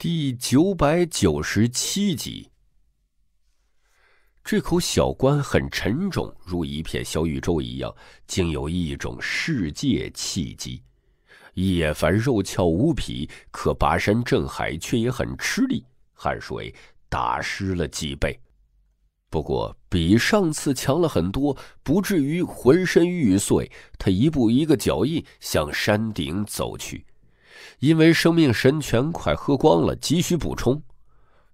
第九百九十七集，这口小棺很沉重，如一片小宇宙一样，竟有一种世界气机。叶凡肉俏无匹，可跋山震海，却也很吃力，汗水打湿了脊背。不过比上次强了很多，不至于浑身欲碎。他一步一个脚印向山顶走去。因为生命神泉快喝光了，急需补充。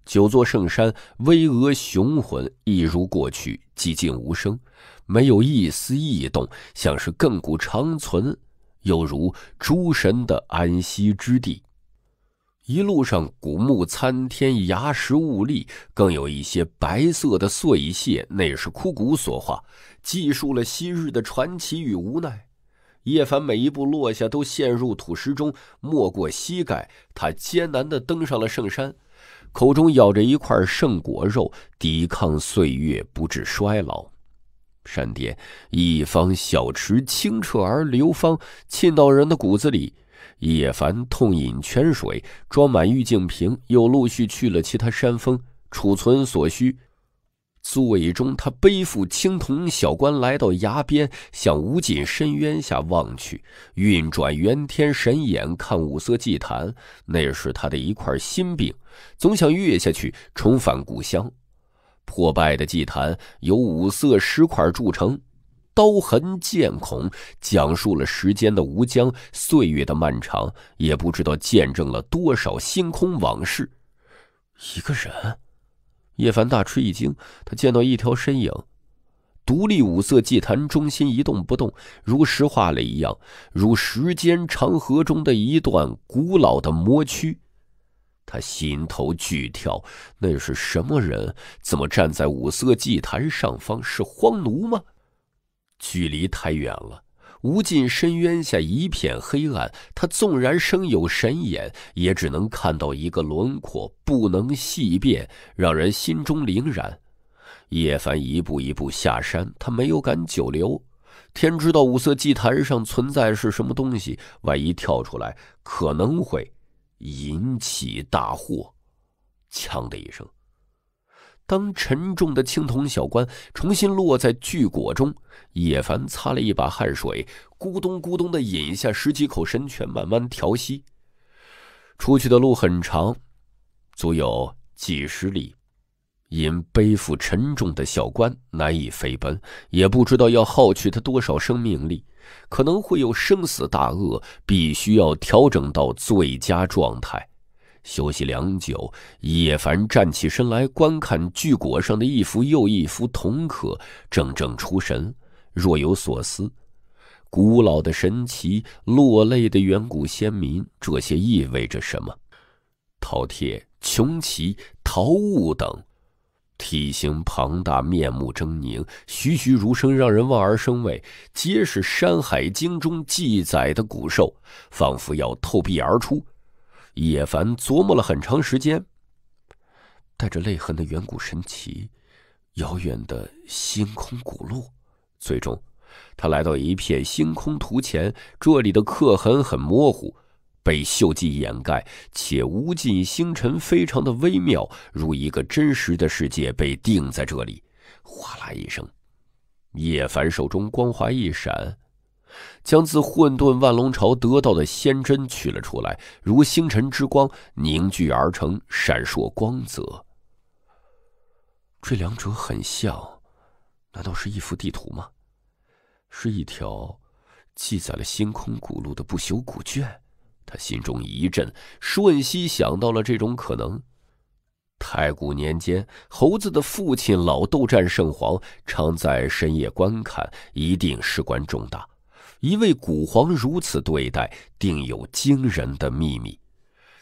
九座圣山巍峨雄浑，一如过去寂静无声，没有一丝异动，像是亘古长存，又如诸神的安息之地。一路上古木参天，崖石兀立，更有一些白色的碎屑，那是枯骨所化，记述了昔日的传奇与无奈。叶凡每一步落下，都陷入土石中，没过膝盖。他艰难地登上了圣山，口中咬着一块圣果肉，抵抗岁月，不致衰老。山巅一方小池清澈而流芳，沁到人的骨子里。叶凡痛饮泉水，装满玉净瓶，又陆续去了其他山峰，储存所需。最终，他背负青铜小棺来到崖边，向无尽深渊下望去，运转元天神眼看五色祭坛，那是他的一块心病，总想跃下去重返故乡。破败的祭坛由五色石块铸成，刀痕剑孔，讲述了时间的无疆，岁月的漫长，也不知道见证了多少星空往事。一个人。叶凡大吃一惊，他见到一条身影，独立五色祭坛中心一动不动，如石化了一样，如时间长河中的一段古老的魔躯。他心头剧跳，那是什么人？怎么站在五色祭坛上方？是荒奴吗？距离太远了。无尽深渊下一片黑暗，他纵然生有神眼，也只能看到一个轮廓，不能细辨，让人心中凛然。叶凡一步一步下山，他没有敢久留。天知道五色祭坛上存在是什么东西，万一跳出来，可能会引起大祸。锵的一声。当沉重的青铜小棺重新落在巨果中，叶凡擦了一把汗水，咕咚咕咚的饮下十几口神泉，慢慢调息。出去的路很长，足有几十里，因背负沉重的小棺难以飞奔，也不知道要耗去他多少生命力，可能会有生死大恶，必须要调整到最佳状态。休息良久，叶凡站起身来，观看巨果上的一幅又一幅铜刻，怔怔出神，若有所思。古老的神奇，落泪的远古先民，这些意味着什么？饕餮、穷奇、陶物等，体型庞大，面目狰狞，栩栩如生，让人望而生畏，皆是《山海经》中记载的古兽，仿佛要透壁而出。叶凡琢磨了很长时间，带着泪痕的远古神奇，遥远的星空古路。最终，他来到一片星空图前，这里的刻痕很模糊，被锈迹掩盖，且无尽星辰非常的微妙，如一个真实的世界被定在这里。哗啦一声，叶凡手中光华一闪。将自混沌万龙朝得到的仙针取了出来，如星辰之光凝聚而成，闪烁光泽。这两者很像，难道是一幅地图吗？是一条记载了星空古路的不朽古卷？他心中一震，瞬息想到了这种可能。太古年间，猴子的父亲老斗战胜皇，常在深夜观看，一定事关重大。一位古皇如此对待，定有惊人的秘密。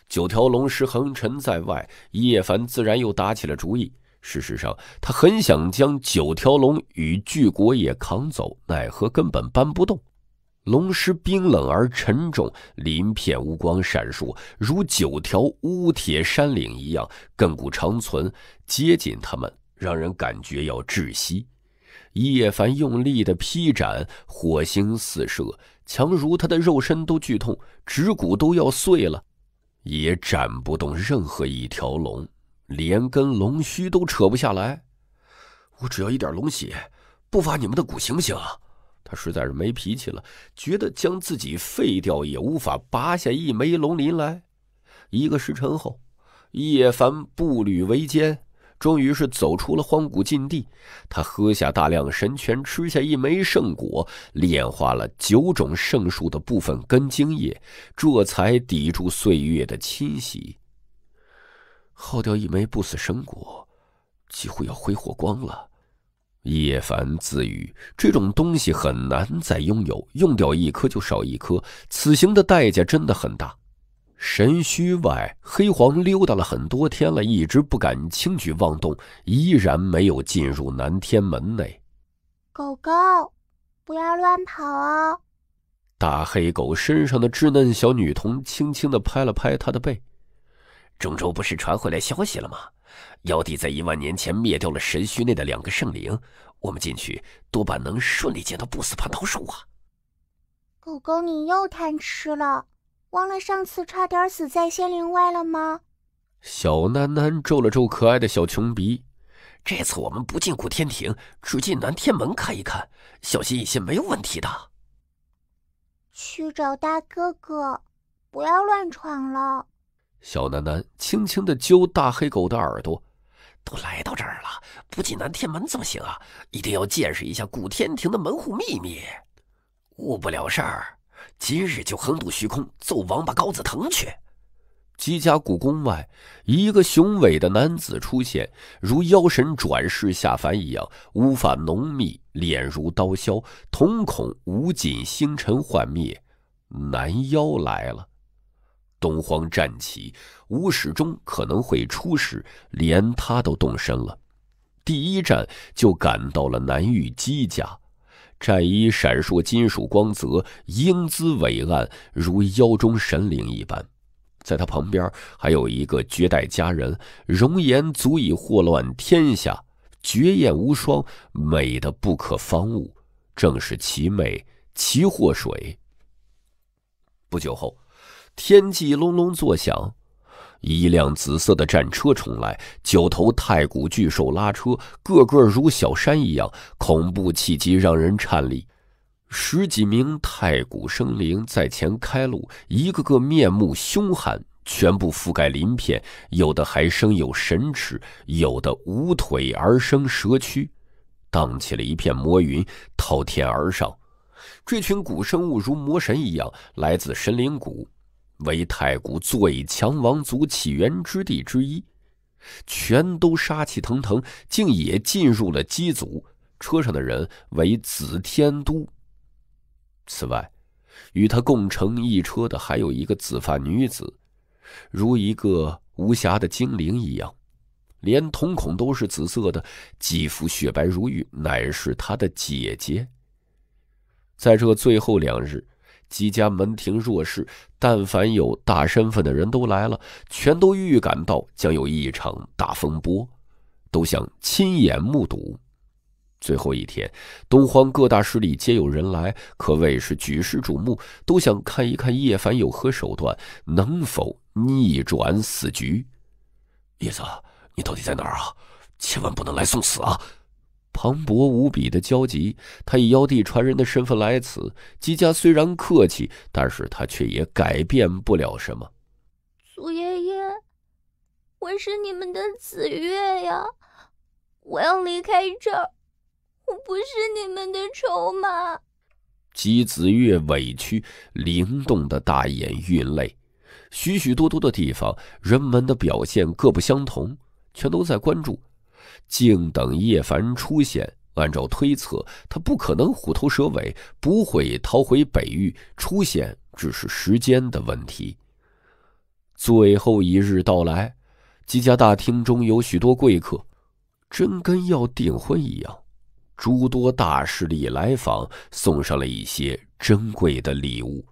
九条龙尸横陈在外，叶凡自然又打起了主意。事实上，他很想将九条龙与巨国也扛走，奈何根本搬不动。龙尸冰冷而沉重，鳞片无光闪烁，如九条乌铁山岭一样亘古长存。接近他们，让人感觉要窒息。叶凡用力的劈斩，火星四射，强如他的肉身都剧痛，指骨都要碎了。也斩不动任何一条龙，连根龙须都扯不下来。我只要一点龙血，不发你们的蛊行不行啊？他实在是没脾气了，觉得将自己废掉也无法拔下一枚龙鳞来。一个时辰后，叶凡步履维艰。终于是走出了荒古禁地，他喝下大量神泉，吃下一枚圣果，炼化了九种圣树的部分根茎叶，这才抵住岁月的侵袭。耗掉一枚不死神果，几乎要挥霍光了。叶凡自语：这种东西很难再拥有，用掉一颗就少一颗，此行的代价真的很大。神虚外，黑皇溜达了很多天了，一直不敢轻举妄动，依然没有进入南天门内。狗狗，不要乱跑哦！大黑狗身上的稚嫩小女童轻轻的拍了拍他的背。中州不是传回来消息了吗？妖帝在一万年前灭掉了神虚内的两个圣灵，我们进去多半能顺利见到不死蟠桃树啊！狗狗，你又贪吃了。忘了上次差点死在仙灵外了吗？小楠楠皱了皱可爱的小穷鼻。这次我们不进古天庭，只进南天门看一看，小心一些没有问题的。去找大哥哥，不要乱闯了。小楠楠轻轻的揪大黑狗的耳朵。都来到这儿了，不进南天门怎么行啊？一定要见识一下古天庭的门户秘密。误不了事儿。今日就横渡虚空，揍王八高子腾去！姬家故宫外，一个雄伟的男子出现，如妖神转世下凡一样，乌发浓密，脸如刀削，瞳孔无尽星辰幻灭。男妖来了！东荒站起，无始终可能会出事，连他都动身了。第一站就赶到了南域姬家。战衣闪烁金属光泽，英姿伟岸，如妖中神灵一般。在他旁边还有一个绝代佳人，容颜足以祸乱天下，绝艳无双，美的不可方物，正是其妹齐祸水。不久后，天际隆隆作响。一辆紫色的战车冲来，九头太古巨兽拉车，个个如小山一样，恐怖气息让人颤栗。十几名太古生灵在前开路，一个个面目凶悍，全部覆盖鳞片，有的还生有神齿，有的无腿而生蛇躯，荡起了一片魔云，滔天而上。这群古生物如魔神一样，来自神灵谷。为太古最强王族起源之地之一，全都杀气腾腾，竟也进入了机组。车上的人为紫天都。此外，与他共乘一车的还有一个紫发女子，如一个无瑕的精灵一样，连瞳孔都是紫色的，肌肤雪白如玉，乃是他的姐姐。在这最后两日。几家门庭若市，但凡有大身份的人都来了，全都预感到将有一场大风波，都想亲眼目睹。最后一天，东荒各大势力皆有人来，可谓是举世瞩目，都想看一看叶凡有何手段，能否逆转死局。叶子，你到底在哪儿啊？千万不能来送死啊！磅礴无比的焦急，他以妖帝传人的身份来此。姬家虽然客气，但是他却也改变不了什么。祖爷爷，我是你们的子月呀，我要离开这儿，我不是你们的筹码。姬子月委屈，灵动的大眼蕴泪。许许多多的地方，人们的表现各不相同，全都在关注。静等叶凡出现。按照推测，他不可能虎头蛇尾，不会逃回北域。出现只是时间的问题。最后一日到来，姬家大厅中有许多贵客，真跟要订婚一样。诸多大势力来访，送上了一些珍贵的礼物。